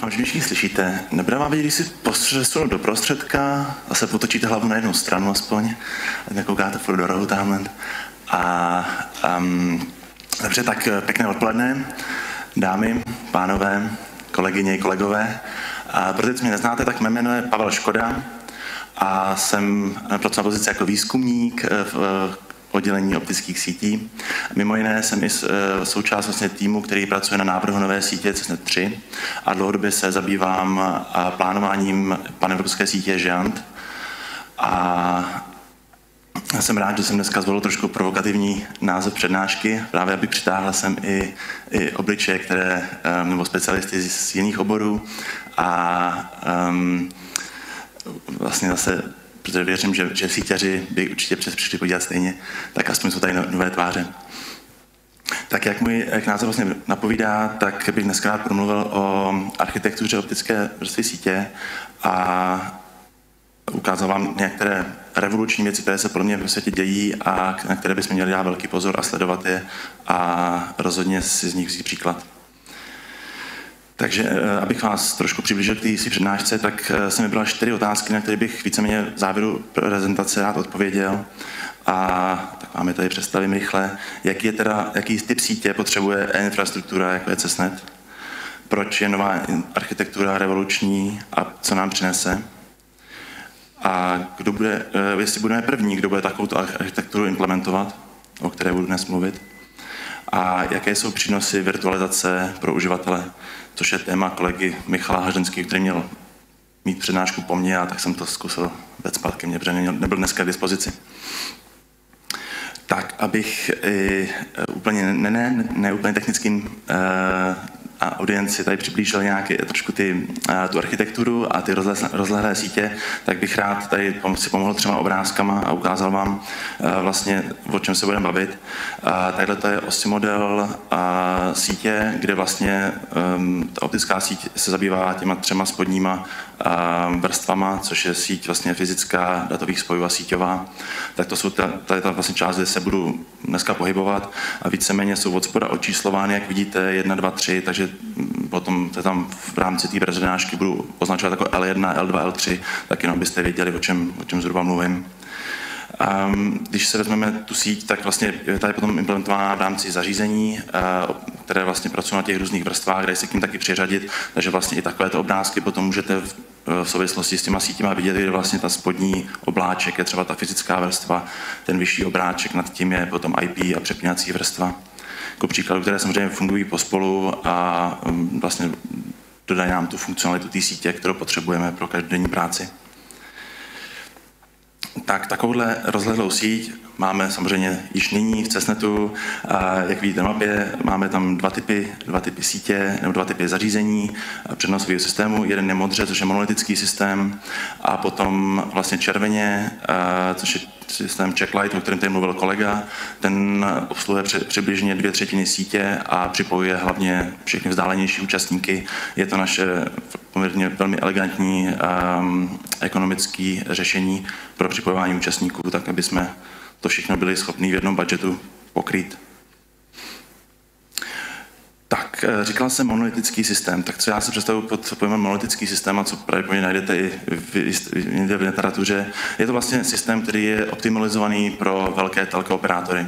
Doufám, že mě slyšíte. Nebude vám vidět, když si postřesu do prostředka a se potočíte hlavu na jednu stranu aspoň, a nekoukáte furt do rohu tamhle. A um, dobře, tak eh, pěkné odpoledne, dámy, pánové, kolegyně, kolegové. A protože mě neznáte, tak mě jméno je Pavel Škoda a jsem pracoval pozici jako výzkumník eh, v oddělení optických sítí. Mimo jiné jsem i e, součást vlastně týmu, který pracuje na návrhu nové sítě CESNET 3 a dlouhodobě se zabývám plánováním panevropské sítě ŽANT. A jsem rád, že jsem dneska zvolil trošku provokativní název přednášky, právě aby přitáhl jsem i, i obličeje, které, e, nebo specialisty z jiných oborů a um, vlastně zase protože věřím, že, že sítěři by určitě přes přišli podívat stejně, tak aspoň jsou tady no, nové tváře. Tak jak můj jak název vlastně napovídá, tak bych dneska rád promluvil o architektuře optické vrstvy sítě a ukázal vám některé revoluční věci, které se pro mě ve světě dějí a na které bychom měli dát velký pozor a sledovat je a rozhodně si z nich vzít příklad. Takže eh, abych vás trošku přiblížil k té přednášce, tak eh, jsem vybral čtyři otázky, na které bych víceméně v závěru prezentace rád odpověděl. A tak vám je tady představím rychle. Jaký, je teda, jaký typ sítě potřebuje infrastruktura, jako je CESNET? Proč je nová architektura revoluční a co nám přinese? A kdo bude, eh, jestli budeme první, kdo bude takovou architekturu implementovat, o které budu dnes mluvit? A jaké jsou přínosy virtualizace pro uživatele? což je téma kolegy Michala Haženský, který měl mít přednášku po mně a tak jsem to zkusil vecpat ke mně, protože nebyl dneska k dispozici. Tak, abych i, e, úplně ne, ne, ne úplně technickým e, a audienci tady přiblížil nějaké trošku ty, tu architekturu a ty rozlehlé sítě, tak bych rád tady si pomohl třema obrázkama a ukázal vám vlastně, o čem se budeme bavit. Takhle to je osi model sítě, kde vlastně um, ta optická síť se zabývá těma třema spodníma vrstvama, což je síť vlastně fyzická, datových spojů a síťová. Tak to jsou ta, tady ta vlastně část, kde se budu dneska pohybovat a víceméně jsou od spoda očíslovány, jak vidíte, 1, 2, 3, takže potom se tam v rámci té prezentačky budu označovat jako L1, L2, L3, tak jenom byste věděli, o čem, o čem zhruba mluvím. Um, když se vezmeme tu síť, tak vlastně je tady potom implementovaná v rámci zařízení, uh, které vlastně pracují na těch různých vrstvách, kde se k ním taky přiřadit, takže vlastně i takovéto obrázky potom můžete v, v souvislosti s těma sítěma vidět, kde vlastně ta spodní obláček je třeba ta fyzická vrstva, ten vyšší obráček nad tím je potom IP a přepínací vrstva jako příkladu, které samozřejmě fungují pospolu a um, vlastně dodají nám tu funkcionalitu té sítě, kterou potřebujeme pro každodenní práci. Tak takovouhle rozhledlou síť máme samozřejmě již nyní v CESNETu. Jak vidíte na mapě, máme tam dva typy, dva typy sítě nebo dva typy zařízení přenosového systému. Jeden je modře, což je monolitický systém, a potom vlastně červeně, což je systém Checklight, o kterém tady mluvil kolega, ten obsluhuje přibližně dvě třetiny sítě a připojuje hlavně všechny vzdálenější účastníky. Je to naše poměrně velmi elegantní um, ekonomické řešení pro připojování účastníků, tak aby jsme to všechno byli schopni v jednom budžetu pokrýt. Tak, eh, říkal jsem monolitický systém. Tak co já si představuji pod pojmem monolitický systém a co pravděpodobně najdete i v, v, v literatuře, je to vlastně systém, který je optimalizovaný pro velké teleoperátory.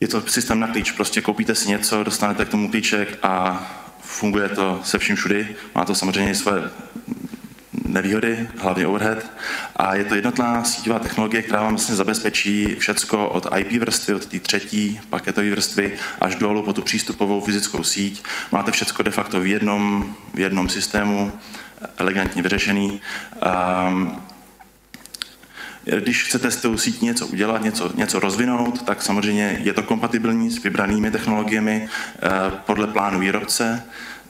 Je to systém na klíč, prostě koupíte si něco, dostanete k tomu klíček a funguje to se vším všudy. Má to samozřejmě své nevýhody, hlavně overhead. A je to jednotná síťová technologie, která vám vlastně zabezpečí všecko od IP vrstvy, od té třetí paketové vrstvy až dolů po tu přístupovou fyzickou síť. Máte všecko de facto v jednom, v jednom systému, elegantně vyřešený. Um, když chcete s tou sítí něco udělat, něco, něco rozvinout, tak samozřejmě je to kompatibilní s vybranými technologiemi eh, podle plánu výrobce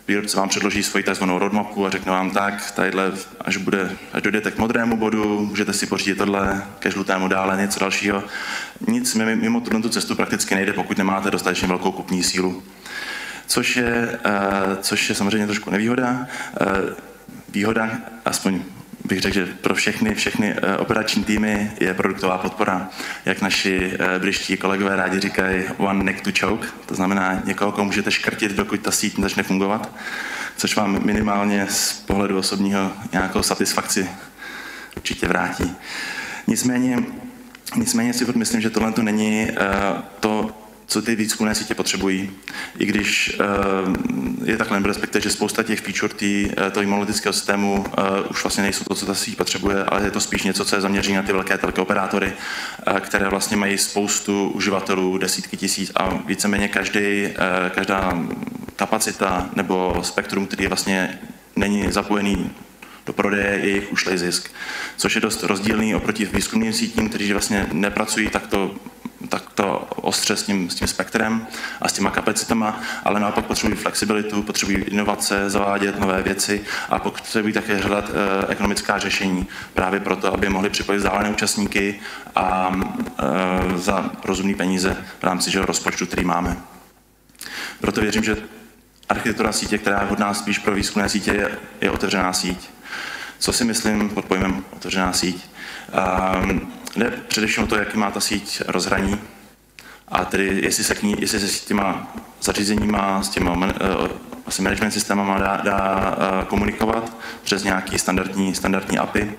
výrobce vám předloží svoji tzv. roadmapu a řekne vám tak, tadyhle, až, bude, až dojdete k modrému bodu, můžete si pořídit tohle, ke žlutému dále, něco dalšího. Nic mimo tuto cestu prakticky nejde, pokud nemáte dostatečně velkou kupní sílu. Což je, uh, což je samozřejmě trošku nevýhoda. Uh, výhoda, aspoň bych řekl, že pro všechny, všechny eh, operační týmy je produktová podpora. Jak naši eh, britští kolegové rádi říkají one neck to choke, to znamená někoho, koho můžete škrtit, dokud ta síť začne fungovat. což vám minimálně z pohledu osobního nějakou satisfakci určitě vrátí. Nicméně, nicméně si myslím, že tohle to není uh, to, co ty výzkumné sítě potřebují. I když uh, je takhle, respektive, že spousta těch feature tý, uh, toho monolitického systému uh, už vlastně nejsou to, co ta síť potřebuje, ale je to spíš něco, co je zaměřené na ty velké teleoperátory, uh, které vlastně mají spoustu uživatelů, desítky tisíc a víceméně každý, každá kapacita nebo spektrum, který vlastně není zapojený do prodeje jejich ušlej zisk, což je dost rozdílný oproti výzkumným sítím, kteří vlastně nepracují takto takto ostře s tím, s tím spektrem a s těma kapacitama, ale naopak potřebují flexibilitu, potřebují inovace, zavádět nové věci a potřebují také hledat e, ekonomická řešení právě proto, aby mohli připojit vzdálené účastníky a e, za rozumné peníze v rámci že, rozpočtu, který máme. Proto věřím, že architektura sítě, která je hodná spíš pro výzkumné sítě, je, je otevřená síť. Co si myslím pod pojmem otevřená síť? Um, jde především o to, jaký má ta síť rozhraní a tedy jestli se, k ní, jestli se s těma zařízeníma, s těma uh, asi management systémama dá, dá uh, komunikovat přes nějaký standardní, standardní API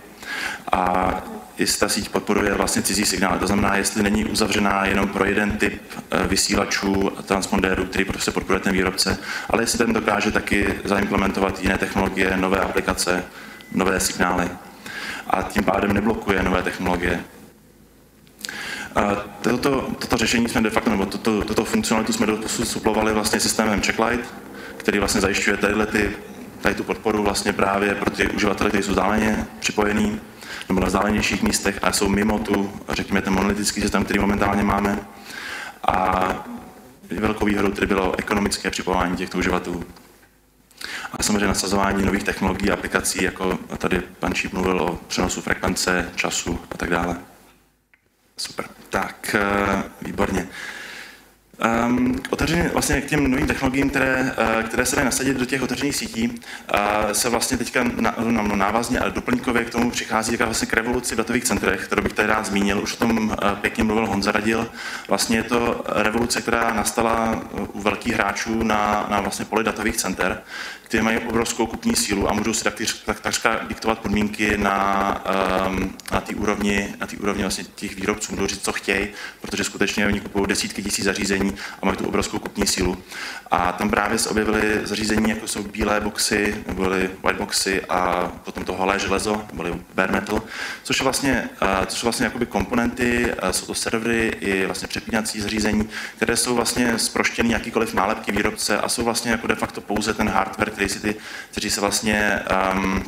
a jestli ta síť podporuje vlastně cizí signál. To znamená, jestli není uzavřená jenom pro jeden typ uh, vysílačů, transpondérů, který prostě podporuje ten výrobce, ale jestli ten dokáže taky zaimplementovat jiné technologie, nové aplikace, nové signály a tím pádem neblokuje nové technologie. A toto, toto řešení jsme de facto, nebo toto, toto funkcionalitu jsme doposud suplovali vlastně systémem Checklight, který vlastně zajišťuje tadyhle ty, tady tu podporu vlastně právě pro ty uživatele, kteří jsou vzdáleně připojení nebo na vzdálenějších místech a jsou mimo tu, řekněme, ten monolitický systém, který momentálně máme. A velkou výhodou tedy bylo ekonomické připojení těchto uživatelů. A samozřejmě nasazování nových technologií a aplikací, jako tady pan Číp mluvil o přenosu frekvence, času a tak dále. Super. Tak, eh, výborně. Um, otevřený, vlastně k těm novým technologiím, které, uh, které se dají nasadit do těch otevřených sítí, uh, se vlastně teďka na, no, no, návazně a doplňkově k tomu přichází jaká vlastně k revoluci v datových centrech, kterou bych tady rád zmínil. Už o tom pěkně mluvil Honza Radil. Vlastně je to revoluce, která nastala u velkých hráčů na, na vlastně poli datových center, ty mají obrovskou kupní sílu a můžou si tak, tak, takřka diktovat podmínky na, um, na té úrovni, na té úrovni vlastně těch výrobců, můžou říct, co chtějí, protože skutečně oni kupují desítky tisíc zařízení a mají tu obrovskou kupní sílu. A tam právě se objevily zařízení, jako jsou bílé boxy, byly white boxy a potom to holé železo, byly bare metal, což je vlastně, uh, což jsou vlastně jakoby komponenty, uh, jsou to servery i vlastně přepínací zařízení, které jsou vlastně zproštěny jakýkoliv nálepky výrobce a jsou vlastně jako de facto pouze ten hardware, který si ty, kteří se vlastně um,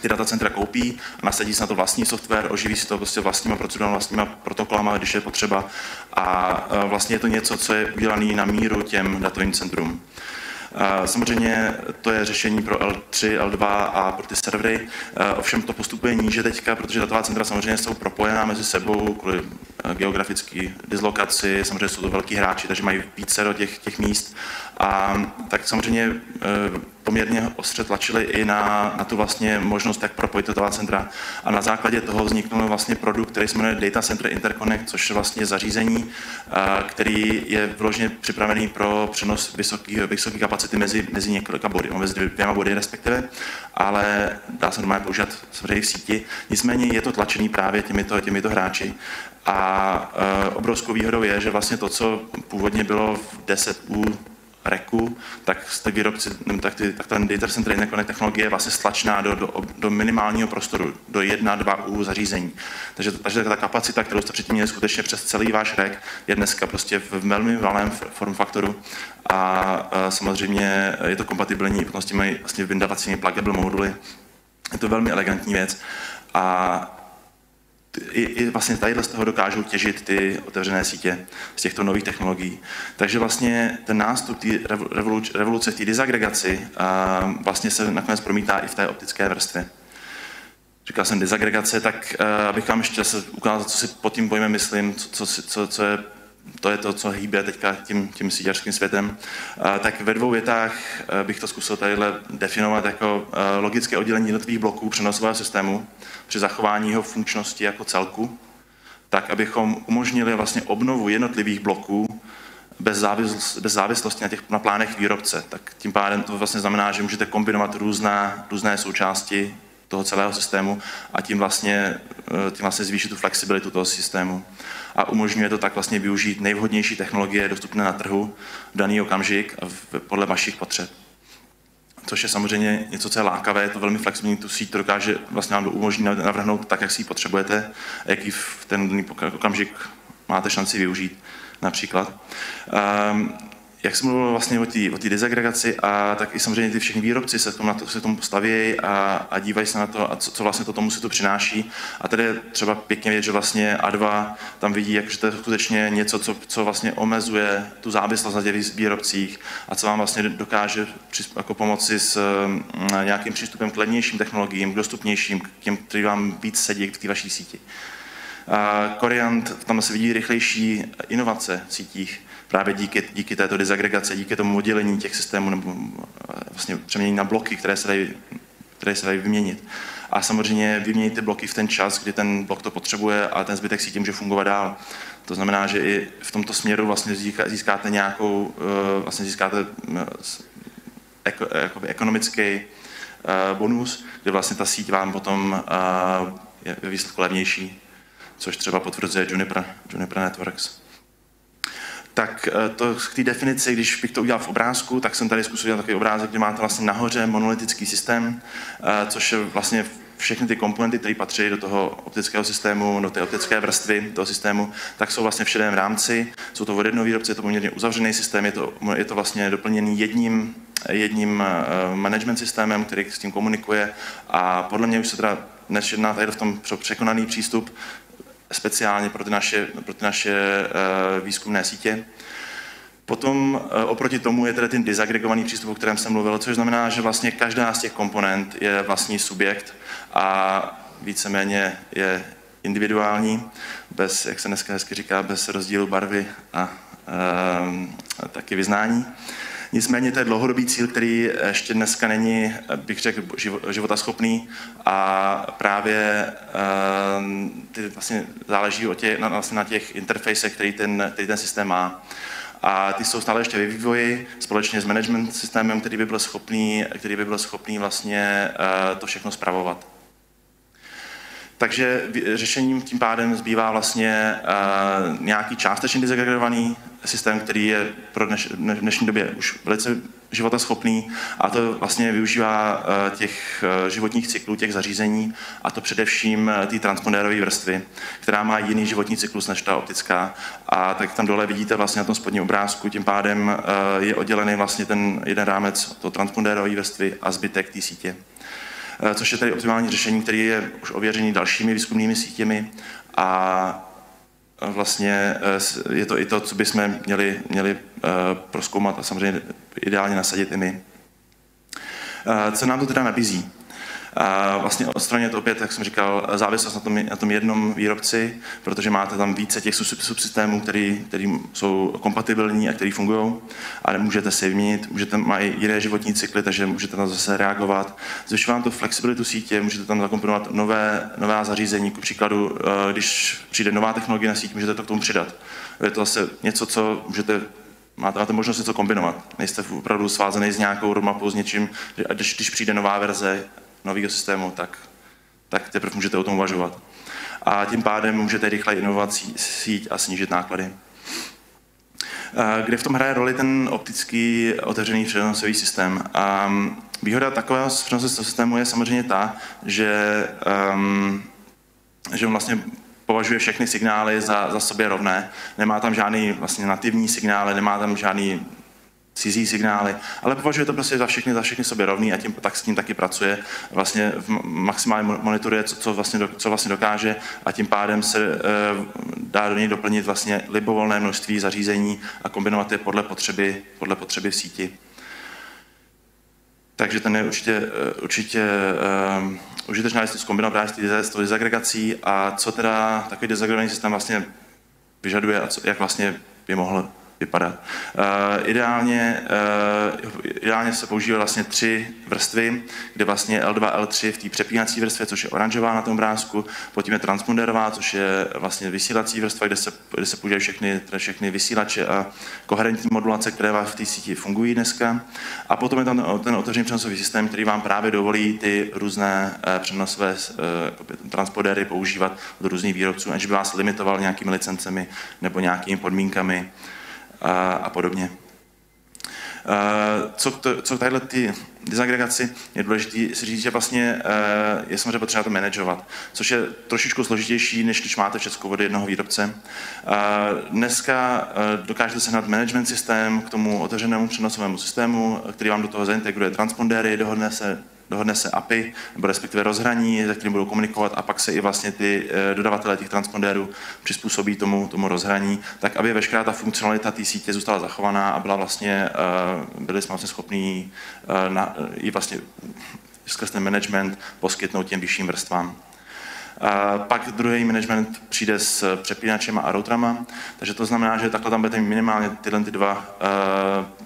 ty datacentra koupí a nasadí se na to vlastní software, oživí si to prostě vlastníma procedurami, vlastníma protokolama, když je potřeba. A uh, vlastně je to něco, co je udělané na míru těm datovým centrum. Samozřejmě to je řešení pro L3, L2 a pro ty servery. Ovšem to postupuje níže teďka, protože datová centra samozřejmě jsou propojená mezi sebou kvůli geografické dislokaci, samozřejmě jsou to velký hráči, takže mají více do těch, těch míst. A tak samozřejmě e, poměrně ostře tlačili i na, na tu vlastně možnost, jak propojit datová centra. A na základě toho vzniknul vlastně produkt, který se jmenuje Data Center Interconnect, což je vlastně zařízení, který je vložně připravený pro přenos vysoké vysoký kapacity mezi, mezi několika body, mezi dvěma body respektive, ale dá se normálně používat v síti. Nicméně je to tlačený právě těmito, těmito hráči. A e, obrovskou výhodou je, že vlastně to, co původně bylo v 10U reku, tak, tak výrobci, tak, ty, tak ten data center interconnect technologie je vlastně stlačná do, do, do minimálního prostoru, do 1-2 U zařízení. Takže, takže ta kapacita, kterou jste předtím měli skutečně přes celý váš rek, je dneska prostě v velmi malém form faktoru a, a samozřejmě je to kompatibilní potom s těmi vlastně vyndavacími pluggable moduly. Je to velmi elegantní věc. A i, i vlastně tady z toho dokážou těžit ty otevřené sítě z těchto nových technologií. Takže vlastně ten nástup té revoluce, revoluce v té disagregaci a vlastně se nakonec promítá i v té optické vrstvě. Říkal jsem disagregace, tak abych vám ještě ukázal, co si pod tím pojmem myslím, co, co, co, co je to je to, co hýbe teďka tím, tím síťařským světem. Tak ve dvou větách bych to zkusil tadyhle definovat jako logické oddělení jednotlivých bloků přenosového systému při zachování jeho funkčnosti jako celku, tak abychom umožnili vlastně obnovu jednotlivých bloků bez, závislosti, bez závislosti na, těch, na plánech výrobce. Tak tím pádem to vlastně znamená, že můžete kombinovat různé, různé součásti toho celého systému a tím vlastně, eh, tím vlastně zvýšit tu flexibilitu toho systému. A umožňuje to tak vlastně využít nejvhodnější technologie dostupné na trhu v daný okamžik a v, podle vašich potřeb. Což je samozřejmě něco, co je lákavé, je to velmi flexibilní, tu síť to dokáže vlastně vám umožní navrhnout tak, jak si ji potřebujete, a jaký v ten daný okamžik máte šanci využít například. Um, jak jsem mluvil vlastně o té o dezagregaci, a tak i samozřejmě ty všechny výrobci se, tomu, na to, se tomu stavějí a, a dívají se na to, a co, co vlastně to tomu si to přináší. A tady je třeba pěkně vědět, že vlastně A2 tam vidí, jak, že to je skutečně něco, co, co vlastně omezuje tu závislost na těch výrobcích a co vám vlastně dokáže jako pomoci s nějakým přístupem k levnějším technologiím, k dostupnějším, k těm, který vám víc sedí k té vaší síti. Koriant, tam se vidí rychlejší inovace v sítích, právě díky, díky této dezagregaci, díky tomu oddělení těch systémů nebo eh, vlastně přeměnění na bloky, které se dají, které se dají vyměnit. A samozřejmě vyměnit ty bloky v ten čas, kdy ten blok to potřebuje a ten zbytek sítě může fungovat dál. To znamená, že i v tomto směru vlastně získáte nějakou, eh, vlastně získáte eh, ekonomický bonus, kde vlastně ta síť vám potom je výsledku levnější což třeba potvrzuje Juniper, Juniper Networks. Tak eh, to k té definici, když bych to udělal v obrázku, tak jsem tady zkusil takový obrázek, kde máte vlastně nahoře monolitický systém, eh, což je vlastně všechny ty komponenty, které patří do toho optického systému, do té optické vrstvy toho systému, tak jsou vlastně v šedém rámci. Jsou to od jednoho výrobce, je to poměrně uzavřený systém, je to, je to vlastně doplněný jedním, jedním eh, management systémem, který s tím komunikuje a podle mě už se teda dnes jedná tady v tom překonaný přístup, speciálně pro ty naše, pro ty naše eh, výzkumné sítě. Potom eh, oproti tomu je tedy ten disagregovaný přístup, o kterém jsem mluvil, což znamená, že vlastně každá z těch komponent je vlastní subjekt a víceméně je individuální, bez, jak se dneska hezky říká, bez rozdílu barvy a, e, taky vyznání. Nicméně to je dlouhodobý cíl, který ještě dneska není, bych řekl, životaschopný a právě uh, ty vlastně záleží o těch, na, vlastně na těch interfejsech, který ten, který ten systém má. A ty jsou stále ještě ve vývoji společně s management systémem, který by byl schopný, který by byl schopný vlastně uh, to všechno zpravovat. Takže řešením tím pádem zbývá vlastně uh, nějaký částečně dezagregovaný systém, který je pro dneš, dnešní době už velice životaschopný a to vlastně využívá uh, těch uh, životních cyklů, těch zařízení a to především uh, ty transponderové vrstvy, která má jiný životní cyklus než ta optická. A tak tam dole vidíte vlastně na tom spodním obrázku, tím pádem je oddělený vlastně ten jeden rámec to transponderové vrstvy a zbytek té sítě. Eh, což je tedy optimální řešení, který je už ověřený dalšími výzkumnými sítěmi a vlastně eh, je to i to, co bychom měli, měli eh, proskoumat a samozřejmě ideálně nasadit i my. Co nám to teda nabízí? A vlastně odstranit to opět, jak jsem říkal, závislost na tom, na tom jednom výrobci, protože máte tam více těch subsystémů, který, který jsou kompatibilní a který fungují, ale můžete si vyměnit, můžete mají jiné životní cykly, takže můžete tam zase reagovat. Zvyšuje vám to flexibilitu sítě, můžete tam zakomponovat nové, nové zařízení, ku příkladu, eh, když přijde nová technologie na síť, můžete to k tomu přidat. Je to zase něco, co můžete máte, máte možnost něco kombinovat. Nejste opravdu svázaný s nějakou roadmapou, s něčím, když, když přijde nová verze, nového systému, tak, tak teprve můžete o tom uvažovat. A tím pádem můžete rychle inovovat síť a snížit náklady. Kde v tom hraje roli ten optický otevřený přenosový systém? A výhoda takového přenosového systému je samozřejmě ta, že, um, že on vlastně považuje všechny signály za, za sobě rovné. Nemá tam žádný vlastně nativní signály, nemá tam žádný cizí signály, ale považuje to prostě za všechny, za všechny sobě rovný a tím tak s tím taky pracuje. Vlastně maximálně monitoruje, co, co, vlastně, co vlastně dokáže a tím pádem se e, dá do něj doplnit vlastně libovolné množství zařízení a kombinovat je podle potřeby, podle potřeby v síti. Takže ten je určitě, eh, určitě um, užitečná věc zkombinovat právě s tou dezagregací a co teda takový dezagregovaný systém vlastně vyžaduje a co, jak vlastně by mohl vypadat. Uh, ideálně, uh, ideálně se používají vlastně tři vrstvy, kde vlastně L2, L3 v té přepínací vrstvě, což je oranžová na tom obrázku, potom je transponderová, což je vlastně vysílací vrstva, kde se, kde se používají všechny, všechny vysílače a koherentní modulace, které v té síti fungují dneska. A potom je tam ten otevřený přenosový systém, který vám právě dovolí ty různé uh, přenosové uh, transpodéry používat od různých výrobců, aniž by vás limitoval nějakými licencemi nebo nějakými podmínkami a, a podobně. Co, to, co tadyhle ty disagregaci je důležité si říct, že vlastně je samozřejmě potřeba to manažovat, což je trošičku složitější, než když máte všechno od jednoho výrobce. Dneska dokážete sehnat management systém k tomu otevřenému přenosovému systému, který vám do toho zaintegruje transpondéry, dohodne se dohodne se API, nebo respektive rozhraní, za kterým budou komunikovat a pak se i vlastně ty eh, dodavatelé těch transpondérů přizpůsobí tomu, tomu rozhraní, tak aby veškerá ta funkcionalita té sítě zůstala zachovaná a byla vlastně, eh, byli jsme vlastně schopní eh, i vlastně skrz ten management poskytnout těm vyšším vrstvám. Pak druhý management přijde s přepínačema a routerama, takže to znamená, že takhle tam budete mít minimálně tyhle ty dva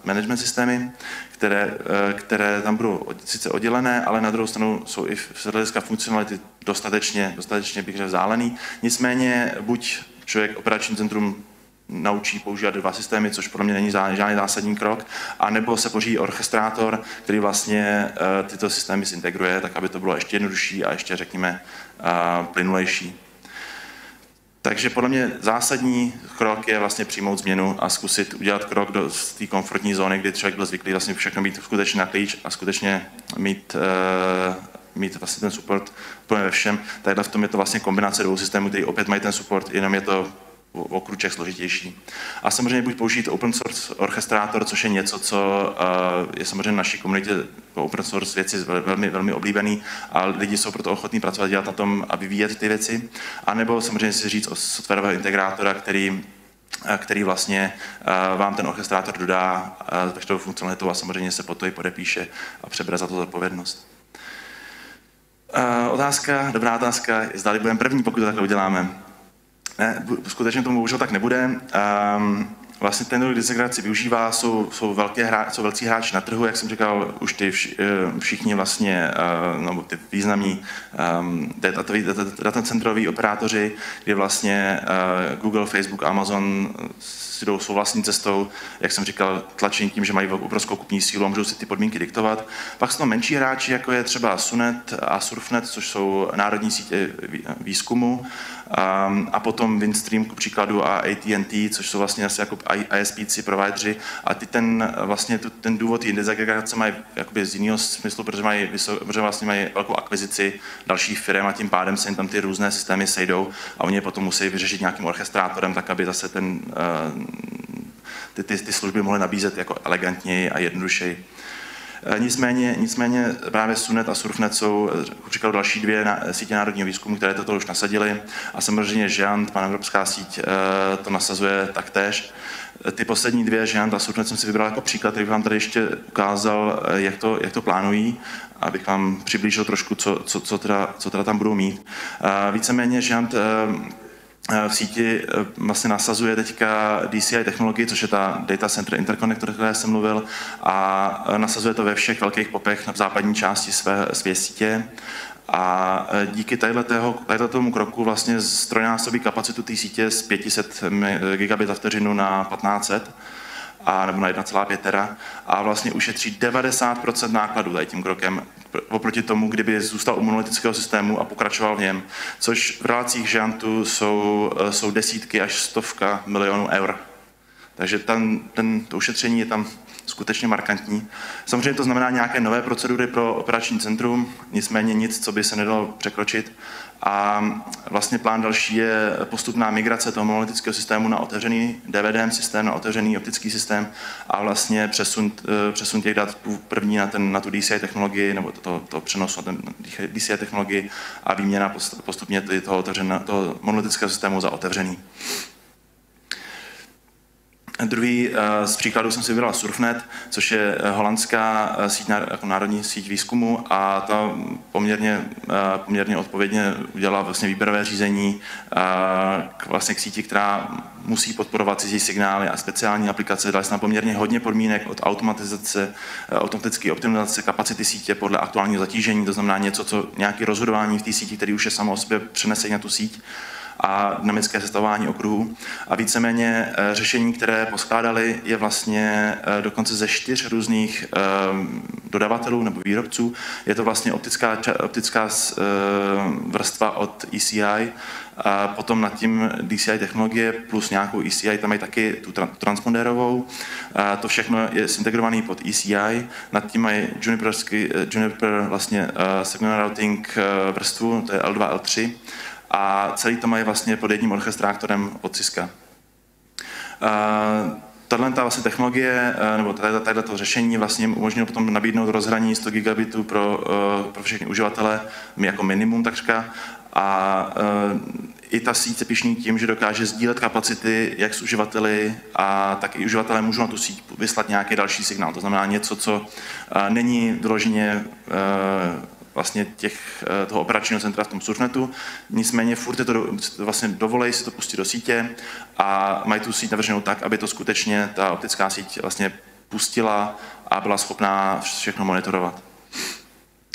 management systémy, které, uh, které tam budou sice oddělené, ale na druhou stranu jsou i z hlediska funkcionality dostatečně, dostatečně bych řekl vzdálený. Nicméně buď člověk operační centrum naučí používat dva systémy, což pro mě není žádný zásadní krok, a nebo se pořídí orchestrátor, který vlastně uh, tyto systémy zintegruje, tak aby to bylo ještě jednodušší a ještě, řekněme, uh, plynulejší. Takže podle mě zásadní krok je vlastně přijmout změnu a zkusit udělat krok do té komfortní zóny, kdy člověk byl zvyklý vlastně všechno mít skutečně na klíč a skutečně mít, uh, mít vlastně ten support úplně ve všem. Takhle v tom je to vlastně kombinace dvou systémů, který opět mají ten support, jenom je to o kruček složitější. A samozřejmě buď použít open source orchestrátor, což je něco, co eh, je samozřejmě naší komunitě open source věci velmi, velmi oblíbený a lidi jsou proto ochotní pracovat, dělat na tom a vyvíjet ty věci. A nebo samozřejmě si říct o softwarového integrátora, který eh, který vlastně eh, vám ten orchestrátor dodá veškerou funkcionalitu a samozřejmě se po to i podepíše a přebere za to zodpovědnost. Otázka, dobrá otázka, zdali budeme první, pokud to takhle uděláme. Ne, skutečně tomu bohužel tak nebude. Um, vlastně ten, kdo disegraci využívá, jsou, jsou, velké hra, jsou velcí hráči na trhu, jak jsem říkal, už ty vš, eh, všichni vlastně, uh, no, ty významní um, datacentroví operátoři, kdy vlastně uh, Google, Facebook, Amazon si jdou svou vlastní cestou, jak jsem říkal, tlačení tím, že mají obrovskou kupní sílu a můžou si ty podmínky diktovat. Pak jsou to menší hráči, jako je třeba Sunet a Surfnet, což jsou národní sítě výzkumu, um, a potom Windstream ku příkladu a AT&T, což jsou vlastně asi jako ISPC provideři a ty ten, vlastně ten důvod té dezagregace mají jakoby z jiného smyslu, protože, mají, protože vlastně mají velkou akvizici dalších firm a tím pádem se jim tam ty různé systémy sejdou a oni je potom musí vyřešit nějakým orchestrátorem, tak aby zase ten, uh, ty, ty, ty služby mohly nabízet jako elegantněji a jednodušeji. Eh, nicméně, nicméně právě Sunet a Surfnet jsou příklad další dvě na, sítě národního výzkumu, které toto už nasadily a samozřejmě Žant, Evropská síť, eh, to nasazuje taktéž. Eh, ty poslední dvě, Žant a Surfnet, jsem si vybral jako příklad, který bych vám tady ještě ukázal, jak to, jak to plánují, abych vám přiblížil trošku, co, co, co, teda, co teda tam budou mít. Víceméně Žant v síti eh, vlastně nasazuje teďka DCI technologii, což je ta Data Center Interconnector, o které jsem mluvil, a eh, nasazuje to ve všech velkých popech v západní části své, své sítě. A eh, díky tomu kroku vlastně strojnásobí kapacitu té sítě z 500 gigabit za vteřinu na 1500 a, nebo na 1,5 tera a vlastně ušetří 90% nákladů tady tím krokem oproti tomu, kdyby zůstal u monolitického systému a pokračoval v něm, což v relacích žantů jsou, eh, jsou desítky až stovka milionů eur. Takže ten, ten, to ušetření je tam skutečně markantní. Samozřejmě to znamená nějaké nové procedury pro operační centrum, nicméně nic, co by se nedalo překročit. A vlastně plán další je postupná migrace toho monolitického systému na otevřený DVDM systém, na otevřený optický systém a vlastně přesun, eh, přesun těch dat první na, ten, na tu DCI technologii, nebo to, to, to přenos na ten DCI technologii a výměna postupně toho, toho monolitického systému za otevřený. Druhý eh, z příkladů jsem si vybral Surfnet, což je eh, holandská eh, síť, jako národní síť výzkumu a ta poměrně, poměrně odpovědně udělala vlastně výběrové řízení k, vlastně k síti, která musí podporovat cizí signály a speciální aplikace. Dali jsme poměrně hodně podmínek od automatizace, automatické optimalizace kapacity sítě podle aktuálního zatížení, to znamená něco, co nějaké rozhodování v té síti, který už je samo o sobě na tu síť a dynamické sestavování okruhů. A víceméně eh, řešení, které poskládali, je vlastně eh, dokonce ze čtyř různých eh, dodavatelů nebo výrobců. Je to vlastně optická, optická vrstva od ECI, a potom nad tím DCI technologie plus nějakou ECI, tam mají taky tu transpondérovou. A to všechno je zintegrovaný pod ECI, nad tím mají Juniper, Juniper vlastně signal routing vrstvu, to je L2, L3 a celý to mají vlastně pod jedním orchestrátorem od Cisca. Tahle vlastně technologie, nebo tato, to řešení vlastně umožnilo potom nabídnout rozhraní 100 gigabitů pro, pro všechny uživatele, jako minimum takřka, a i ta síť se pišní tím, že dokáže sdílet kapacity jak s uživateli a tak i uživatelé můžou na tu síť vyslat nějaký další signál. To znamená něco, co není doloženě vlastně těch, eh, toho operačního centra v tom surfnetu. Nicméně furt je to vlastně dovolej si to pustit do sítě a mají tu síť navrženou tak, aby to skutečně ta optická síť vlastně pustila a byla schopná všechno monitorovat.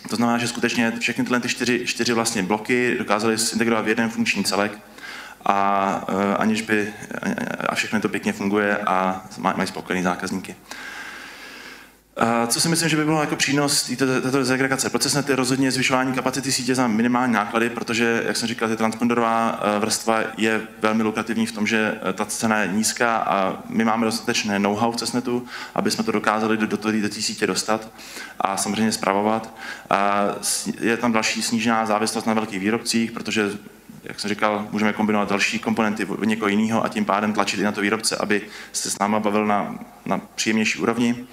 To znamená, že skutečně všechny tyhle ty čtyři, čtyři vlastně bloky dokázali integrovat v jeden funkční celek a uh, aniž by, a všechno to pěkně funguje a mají spokojený zákazníky. Co si myslím, že by bylo jako přínos této dezagregace? Procesnet je rozhodně zvyšování kapacity sítě za minimální náklady, protože, jak jsem říkal, ta transponderová eh, vrstva je velmi lukrativní v tom, že eh, ta cena je nízká a my máme dostatečné know-how v Cessnetu, aby jsme to dokázali do, do, do té sítě dostat a samozřejmě zpravovat. A je tam další snížená závislost na velkých výrobcích, protože jak jsem říkal, můžeme kombinovat další komponenty od někoho jiného a tím pádem tlačit i na to výrobce, aby se s náma bavil na, na příjemnější úrovni.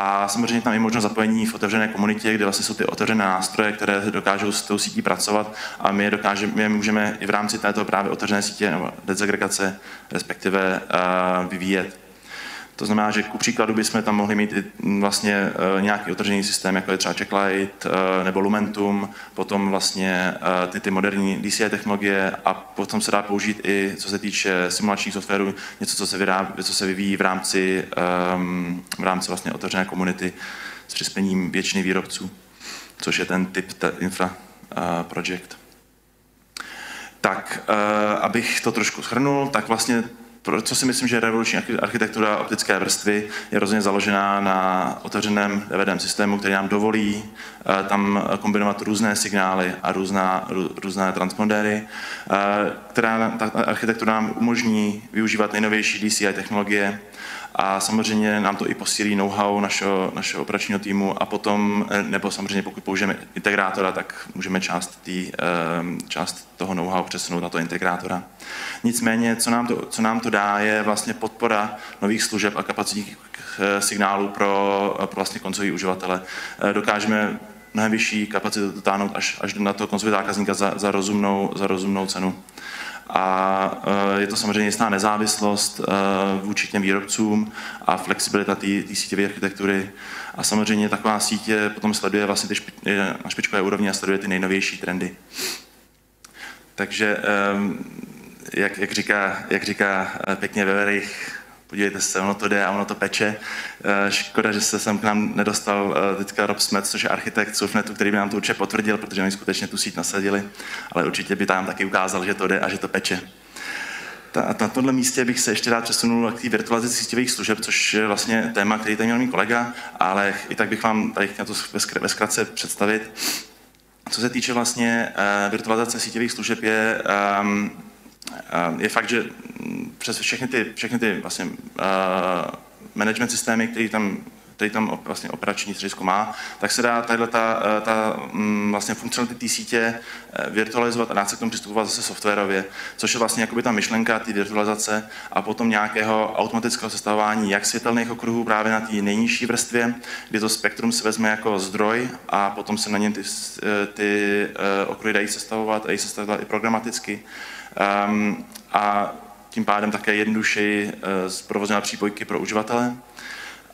A samozřejmě tam je možnost zapojení v otevřené komunitě, kde vlastně jsou ty otevřené nástroje, které dokážou s tou sítí pracovat a my je, dokážeme, my je můžeme i v rámci této právě otevřené sítě nebo dezagregace respektive uh, vyvíjet. To znamená, že ku příkladu bychom tam mohli mít vlastně eh, nějaký otevřený systém, jako je třeba Checklight eh, nebo Lumentum, potom vlastně eh, ty, ty moderní DCI technologie a potom se dá použít i, co se týče simulačních softwarů, něco, co se, vyrábí, co se vyvíjí v rámci, v rámci vlastně otevřené komunity s přispěním většiny výrobců, což je ten typ infra project. Tak, abych to trošku shrnul, tak vlastně co si myslím, že revoluční architektura optické vrstvy je rozhodně založená na otevřeném DVD systému, který nám dovolí eh, tam kombinovat různé signály a různá, různé transpondéry, eh, která ta architektura nám umožní využívat nejnovější DCI technologie, a samozřejmě nám to i posílí know-how našeho, našeho operačního týmu a potom, eh, nebo samozřejmě pokud použijeme integrátora, tak můžeme část, tý, část toho know-how přesunout na to integrátora. Nicméně, co nám, to, co nám to dá, je vlastně podpora nových služeb a kapacitních eh, signálů pro, pro vlastně koncový uživatele. Eh, dokážeme mnohem vyšší kapacitu dotáhnout až, až na to koncový zákazníka za, za, rozumnou, za rozumnou cenu. A eh, je to samozřejmě jistá nezávislost vůči těm výrobcům a flexibilita té sítěvé architektury. A samozřejmě taková sítě potom sleduje vlastně ty špi, na špičkové úrovni a sleduje ty nejnovější trendy. Takže jak, jak, říká, jak říká eh, pěkně Veverich, podívejte se, ono to jde a ono to peče. Eh, škoda, že se sem k nám nedostal eh, teďka Rob Smet, což je architekt Surfnetu, který by nám to určitě potvrdil, protože oni skutečně tu síť nasadili, ale určitě by tam taky ukázal, že to jde a že to peče. Ta, na tomhle místě bych se ještě rád přesunul k té virtualizaci síťových služeb, což je vlastně téma, který tady měl můj kolega, ale i tak bych vám tady chtěl to ve zkratce představit. Co se týče vlastně uh, virtualizace síťových služeb, je um, je fakt, že přes všechny ty, všechny ty vlastně, uh, management systémy, které tam který tam vlastně operační středisko má, tak se dá tato, ta, ta mm, vlastně funkcionality té sítě eh, virtualizovat a dá se k tomu přistupovat zase softwarově, což je vlastně jakoby ta myšlenka té virtualizace a potom nějakého automatického sestavování jak světelných okruhů právě na té nejnižší vrstvě, kdy to spektrum se vezme jako zdroj a potom se na něm ty, eh, ty okruhy dají sestavovat a dají sestavovat i programaticky. Um, a tím pádem také jednodušeji zprovozňovat přípojky pro uživatele.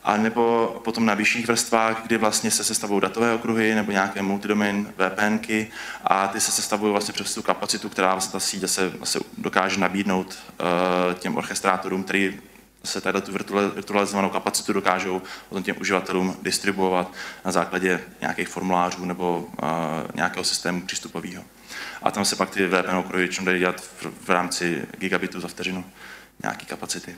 A nebo potom na vyšších vrstvách, kdy vlastně se sestavují datové okruhy nebo nějaké multidomain VPNky a ty se sestavují vlastně přes tu kapacitu, která vlastně ta síť se, se dokáže nabídnout uh, těm orchestrátorům, který se tady tu virtualizovanou kapacitu dokážou potom těm uživatelům distribuovat na základě nějakých formulářů nebo uh, nějakého systému přístupového. A tam se pak ty VPN okruhy dají dělat v, v rámci gigabitů za vteřinu nějaké kapacity.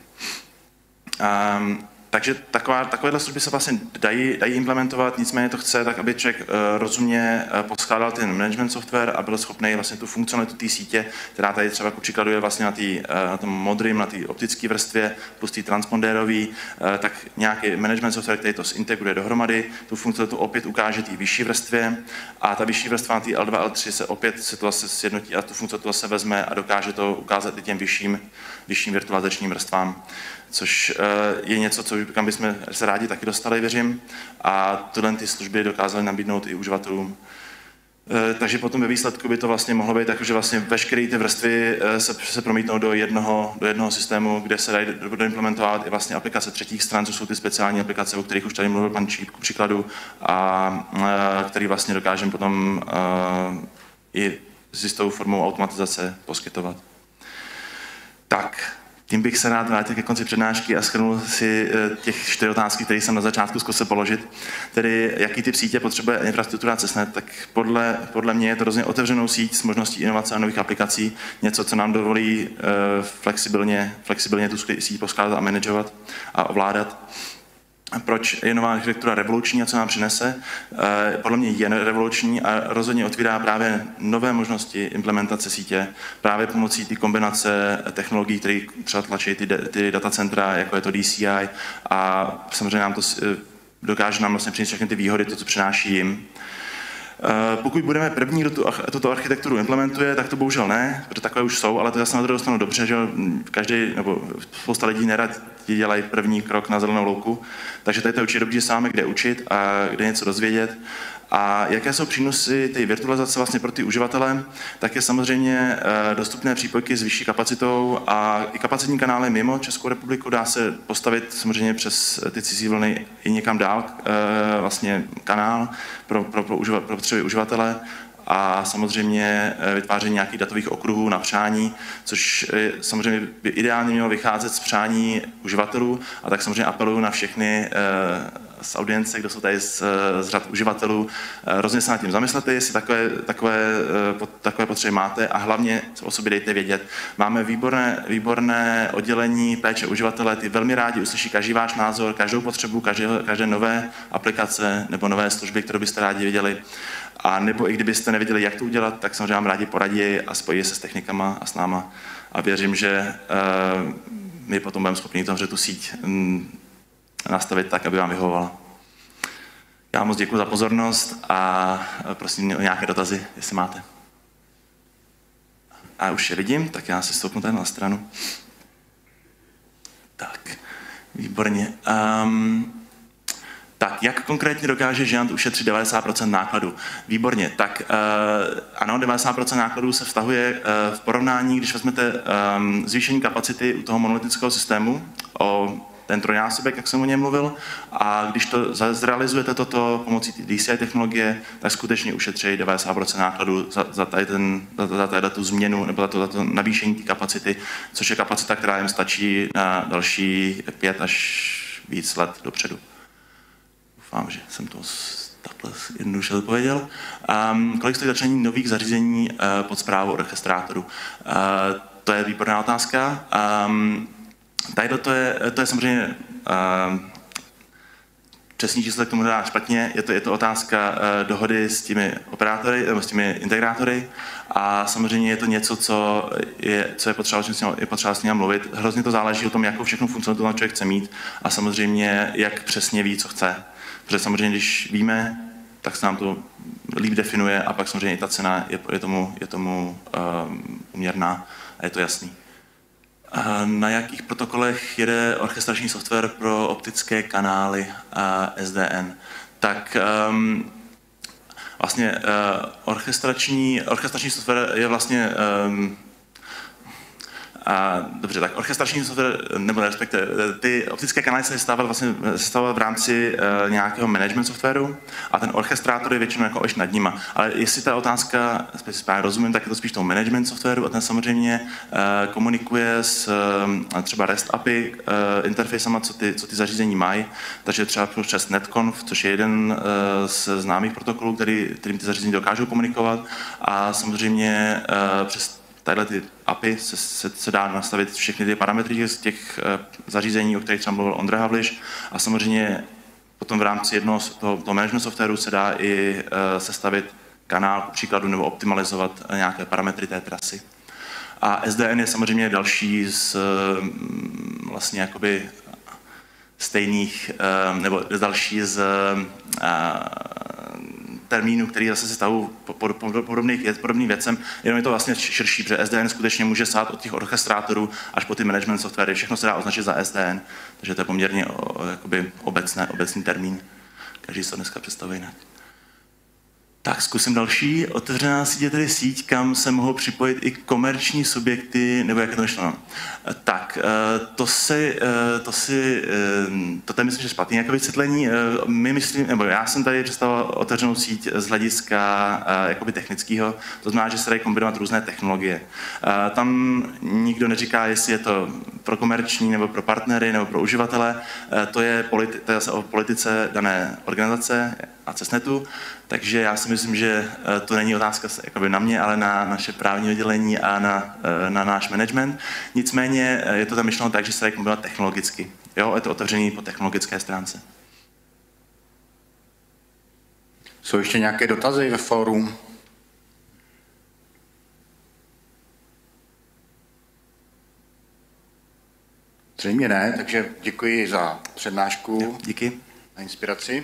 Um, takže taková, takovéhle služby se vlastně dají, dají implementovat, nicméně to chce tak, aby člověk uh, rozumně uh, poskládal ten management software a byl schopný vlastně tu funkcionalitu té sítě, která tady třeba jako příkladu je vlastně na, tý, uh, na tom modrým, na té optické vrstvě plus té transpondérový, uh, tak nějaký management software, který to zintegruje dohromady, tu funkcionalitu opět ukáže té vyšší vrstvě a ta vyšší vrstva na té L2, L3 se opět se to vlastně sjednotí a tu funkcionalitu se vezme a dokáže to ukázat i těm vyšším, vyšším virtualizačním vrstvám což eh, je něco, co, kam bychom se rádi taky dostali, věřím. A tyhle ty služby dokázali nabídnout i uživatelům. Eh, takže potom ve výsledku by to vlastně mohlo být tak, že vlastně veškeré ty vrstvy eh, se, se promítnou do jednoho, do jednoho systému, kde se dají implementovat i vlastně aplikace třetích stran, co jsou ty speciální aplikace, o kterých už tady mluvil pan Číp, ku příkladu, a který vlastně dokážeme potom i s jistou formou automatizace poskytovat. Tak, tím bych se rád vrátil ke konci přednášky a schrnul si eh, těch čtyři otázky, které jsem na začátku zkusil položit. Tedy, jaký typ sítě potřebuje infrastruktura CESNET, tak podle, podle mě je to hrozně otevřenou síť s možností inovace a nových aplikací, něco, co nám dovolí uh, flexibilně, flexibilně tu síť poskládat a manažovat a ovládat proč je nová architektura revoluční a co nám přinese. Eh, podle mě je revoluční a rozhodně otvírá právě nové možnosti implementace sítě, právě pomocí ty kombinace technologií, které třeba tlačí ty, ty datacentra, jako je to DCI a samozřejmě nám to eh, dokáže nám vlastně přinést všechny ty výhody, to, co přináší jim. Eh, pokud budeme první, kdo tu, tuto architekturu implementuje, tak to bohužel ne, protože takové už jsou, ale to zase na to dostanu dobře, že každý nebo spousta lidí nerad dělají první krok na zelenou louku. Takže tady to je určitě dobře, že se máme kde učit a kde něco dozvědět. A jaké jsou přínosy té virtualizace vlastně pro ty uživatele, tak je samozřejmě eh, dostupné přípojky s vyšší kapacitou a i kapacitní kanály mimo Českou republiku dá se postavit samozřejmě přes ty cizí vlny i někam dál eh, vlastně kanál pro, pro, pro, pro potřeby uživatele a samozřejmě eh, vytváření nějakých datových okruhů na přání, což samozřejmě by ideálně mělo vycházet z přání uživatelů a tak samozřejmě apeluju na všechny z audience, kdo jsou tady z, z řad uživatelů, rozně se nad tím zamyslete, jestli takové, takové, takové potřeby máte a hlavně o sobě dejte vědět. Máme výborné, výborné oddělení péče uživatele, ty velmi rádi uslyší každý váš názor, každou potřebu, každé, každé nové aplikace nebo nové služby, které byste rádi viděli. A nebo i kdybyste nevěděli, jak to udělat, tak samozřejmě vám rádi poradí a spojí se s technikama a s náma. A věřím, že uh, my potom budeme schopni to tu síť mm, nastavit tak, aby vám vyhovovala. Já moc děkuji za pozornost a prosím o nějaké dotazy, jestli máte. A už je vidím, tak já si stoupnu tady na stranu. Tak, výborně. Um, tak, jak konkrétně dokáže Žant ušetřit 90% nákladů? Výborně. Tak uh, ano, 90% nákladů se vztahuje uh, v porovnání, když vezmete um, zvýšení kapacity u toho monolitického systému o ten trojnásobek, jak jsem o něm mluvil. A když to zrealizujete toto pomocí DCI technologie, tak skutečně ušetří 90% nákladů za, za, tady ten, za, za tady tu změnu nebo za to, za to navýšení té kapacity, což je kapacita, která jim stačí na další pět až víc let dopředu. Doufám, že jsem to takhle jednoduše odpověděl. Um, kolik stojí začlení nových zařízení uh, pod zprávou orchestrátorů? Uh, to je výborná otázka. Um, Tady to je, to je samozřejmě uh, přesný číslo k tomu dá špatně, je to, je to otázka uh, dohody s těmi operátory, nebo s těmi integrátory a samozřejmě je to něco, co je, co je potřeba, s ním, je potřeba s ním mluvit. Hrozně to záleží o tom, jakou všechnu funkcionalitu člověk chce mít a samozřejmě, jak přesně ví, co chce. Protože samozřejmě, když víme, tak se nám to líp definuje a pak samozřejmě i ta cena je, je tomu, je tomu um, uměrná a je to jasný. Na jakých protokolech jede orchestrační software pro optické kanály SDN? Tak um, vlastně uh, orchestrační, orchestrační software je vlastně um, A, dobře, tak orchestrační software, nebo respektive ty optické kanály se stávaly vlastně stávaly v rámci uh, nějakého management softwaru a ten orchestrátor je většinou jako až nad nima. Ale jestli ta otázka správně rozumím, tak je to spíš toho management softwaru a ten samozřejmě uh, komunikuje s uh, třeba REST API uh, interfejsama, co ty, co ty zařízení mají. Takže třeba přes NetConf, což je jeden uh, z známých protokolů, který, kterým ty zařízení dokážou komunikovat a samozřejmě uh, přes tadyhle ty API se, se, se dá nastavit všechny ty parametry z těch uh, zařízení, o kterých třeba mluvil Ondra Havliš a samozřejmě potom v rámci jednoho toho, toho management softwaru se dá i uh, sestavit kanál příkladu nebo optimalizovat nějaké parametry té trasy. A SDN je samozřejmě další z mm, vlastně jakoby stejných, nebo další z termínů, který zase se stavují podobných, podobným věcem, jenom je to vlastně širší, protože SDN skutečně může sát od těch orchestrátorů až po ty management softwary, všechno se dá označit za SDN, takže to je poměrně jakoby obecné, obecný termín. Každý se to dneska představuje jinak. Tak zkusím další. Otevřená síť je tedy síť, kam se mohou připojit i komerční subjekty, nebo jak to myšleno. Tak, eh, to si, eh, to si, eh, to je myslím, že špatný jako vysvětlení. My myslím, nebo já jsem tady představoval otevřenou síť z hlediska jakoby technického, to znamená, že se dají kombinovat různé technologie. Tam nikdo neříká, jestli je to pro komerční, nebo pro partnery, nebo pro uživatele. To je, politi- to je zase o politice dané organizace a cestnetu. Takže já si myslím, že eh, to není otázka jakoby na mě, ale na naše právní oddělení a na, eh, na náš management. Nicméně eh, je to tam myšleno tak, že se dají technologicky. Jo, je to otevřený po technologické stránce. Jsou ještě nějaké dotazy ve fóru? Zřejmě ne, takže děkuji za přednášku. Díky. A inspiraci.